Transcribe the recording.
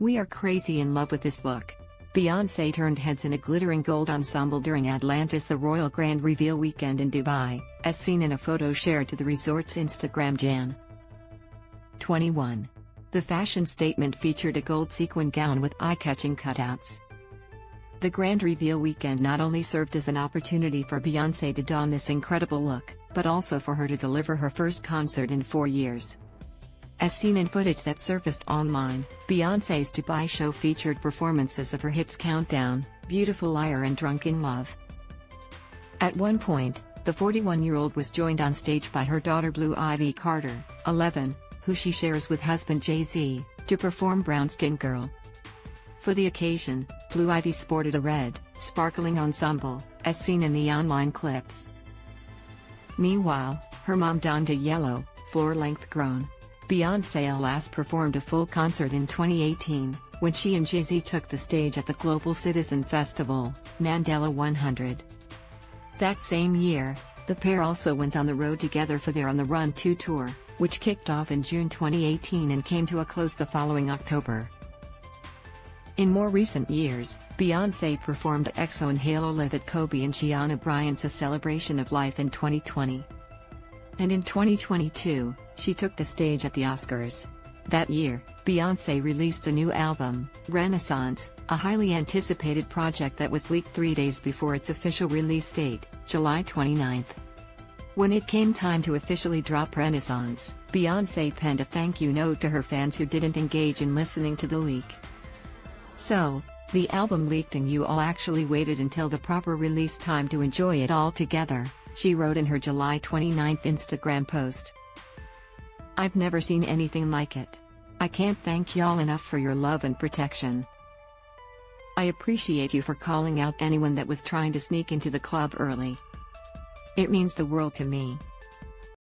We are crazy in love with this look. Beyonce turned heads in a glittering gold ensemble during Atlantis The Royal Grand Reveal weekend in Dubai, as seen in a photo shared to the resort's Instagram Jan. 21. The fashion statement featured a gold sequin gown with eye-catching cutouts. The Grand Reveal weekend not only served as an opportunity for Beyonce to don this incredible look, but also for her to deliver her first concert in four years. As seen in footage that surfaced online, Beyonce's Dubai show featured performances of her hits Countdown, Beautiful Liar and Drunk in Love. At one point, the 41-year-old was joined on stage by her daughter Blue Ivy Carter, 11, who she shares with husband Jay-Z, to perform Brown Skin Girl. For the occasion, Blue Ivy sported a red, sparkling ensemble, as seen in the online clips. Meanwhile, her mom donned a yellow, floor-length gown. Beyoncé last performed a full concert in 2018, when she and Jay-Z took the stage at the Global Citizen Festival, Mandela 100. That same year, the pair also went on the road together for their On the Run 2 tour, which kicked off in June 2018 and came to a close the following October. In more recent years, Beyoncé performed XO and Halo Live at Kobe and Gianna Bryant's A Celebration of Life in 2020. And in 2022, she took the stage at the Oscars. That year, Beyonce released a new album, Renaissance, a highly anticipated project that was leaked three days before its official release date, July 29. When it came time to officially drop Renaissance, Beyonce penned a thank you note to her fans who didn't engage in listening to the leak. So, the album leaked and you all actually waited until the proper release time to enjoy it all together, she wrote in her July 29 Instagram post. I've never seen anything like it. I can't thank y'all enough for your love and protection. I appreciate you for calling out anyone that was trying to sneak into the club early. It means the world to me.